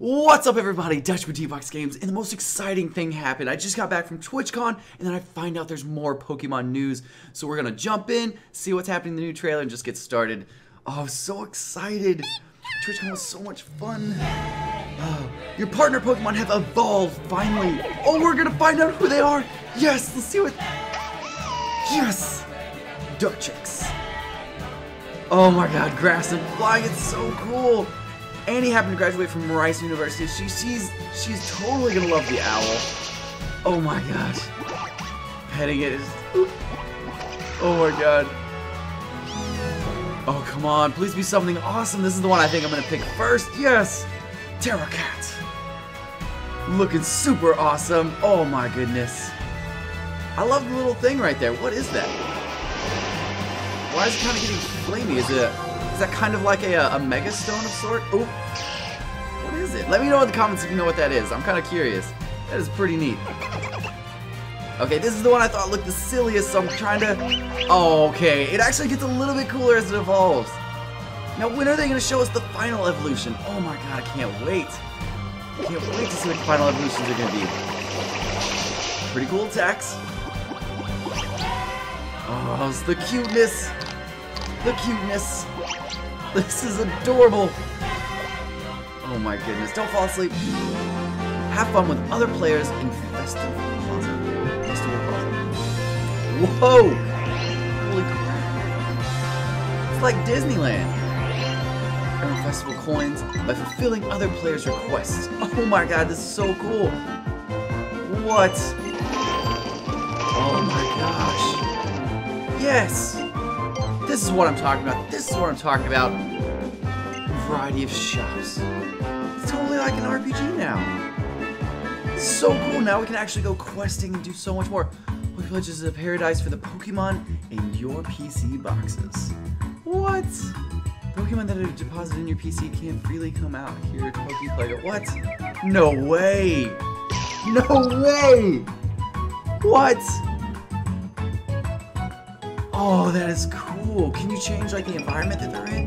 What's up everybody, Dutch with Deep Box Games, and the most exciting thing happened. I just got back from TwitchCon, and then I find out there's more Pokemon news. So we're gonna jump in, see what's happening in the new trailer, and just get started. Oh, so excited. TwitchCon was so much fun. Oh, your partner Pokemon have evolved, finally. Oh, we're gonna find out who they are. Yes, let's see what... Yes! Dartrix. Oh my god, grass and flying, it's so cool. Annie happened to graduate from Rice University. She, she's she's totally gonna love the owl. Oh my gosh. Petting it is Oh my god. Oh come on, please be something awesome. This is the one I think I'm gonna pick first. Yes! Torracat. Looking super awesome. Oh my goodness. I love the little thing right there. What is that? Why is it kind of getting flamey? Is it is that kind of like a, uh, a Mega Stone of sort? Oh, what is it? Let me know in the comments if you know what that is. I'm kind of curious. That is pretty neat. Okay, this is the one I thought looked the silliest, so I'm trying to... Oh, okay. It actually gets a little bit cooler as it evolves. Now, when are they going to show us the final evolution? Oh my god, I can't wait. I can't wait to see what the final evolutions are going to be. Pretty cool attacks. Oh, it's the cuteness. The cuteness. This is adorable. Oh my goodness. Don't fall asleep. Have fun with other players in Festival Plaza. Festival Plaza. Whoa! Holy crap. It's like Disneyland. Earn festival coins by fulfilling other players' requests. Oh my god, this is so cool. What? Oh my gosh. Yes! This is what I'm talking about. This is what I'm talking about. A Variety of shops. It's totally like an RPG now. Is so cool. Now we can actually go questing and do so much more. Poke Pelago is a paradise for the Pokemon in your PC boxes. What? Pokemon that are deposited in your PC can't freely come out here at Poke Pelago. What? No way! No way! What? Oh, that is cool. Can you change like the environment that they're in?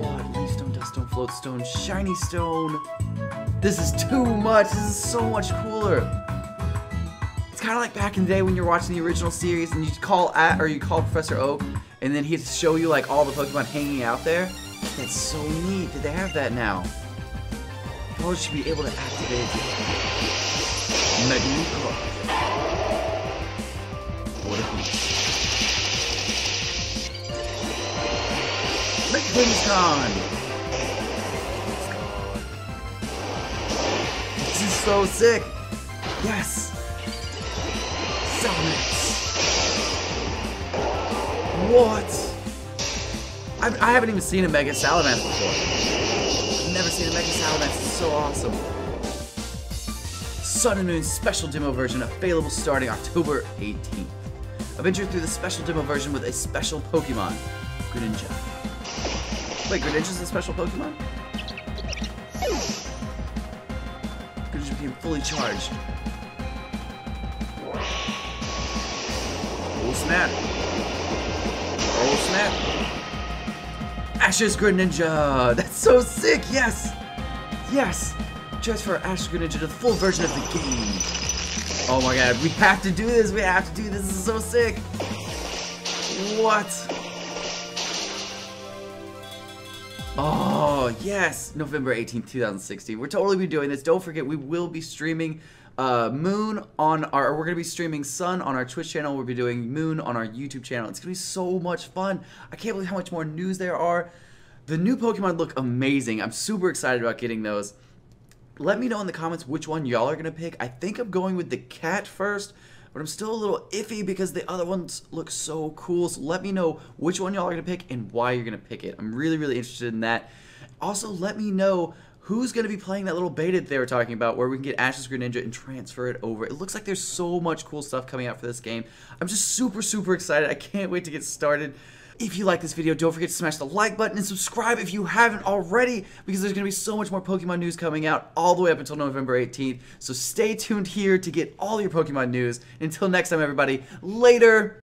What? Leaf stone, dust stone, float stone, shiny stone. This is too much. This is so much cooler. It's kind of like back in the day when you're watching the original series and you call at or you call Professor Oak and then he'd show you like all the Pokemon hanging out there. That's so neat. Did they have that now? Probably should be able to activate Magnifico. What a beast. BlizzCon! This is so sick! Yes! Salamence! What? I, I haven't even seen a Mega Salamence before. I've never seen a Mega Salamence. It's so awesome. Sun and Moon special demo version available starting October 18th. Adventure through the special demo version with a special Pokemon, Greninja. Wait, Greninja's a special Pokemon? Greninja being fully charged. Oh snap! Oh snap! Ash's Greninja! That's so sick! Yes! Yes! Transfer Ash Greninja to the full version of the game. Oh my god, we have to do this, we have to do this, this is so sick! What? Oh, yes! November 18th, 2016. We're totally be doing this. Don't forget, we will be streaming uh, Moon on our, we're going to be streaming Sun on our Twitch channel. We'll be doing Moon on our YouTube channel. It's going to be so much fun. I can't believe how much more news there are. The new Pokemon look amazing. I'm super excited about getting those. Let me know in the comments which one y'all are going to pick. I think I'm going with the cat first, but I'm still a little iffy because the other ones look so cool. So let me know which one y'all are going to pick and why you're going to pick it. I'm really, really interested in that. Also, let me know who's going to be playing that little beta that they were talking about where we can get Ash's Greninja and transfer it over. It looks like there's so much cool stuff coming out for this game. I'm just super, super excited. I can't wait to get started. If you like this video, don't forget to smash the like button and subscribe if you haven't already because there's going to be so much more Pokemon news coming out all the way up until November 18th. So stay tuned here to get all your Pokemon news. Until next time, everybody, later!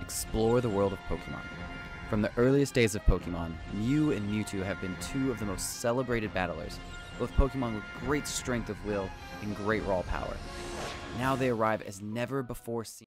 Explore the world of Pokemon. From the earliest days of Pokemon, Mew and Mewtwo have been two of the most celebrated battlers, both Pokemon with great strength of will and great raw power. Now they arrive as never before seen.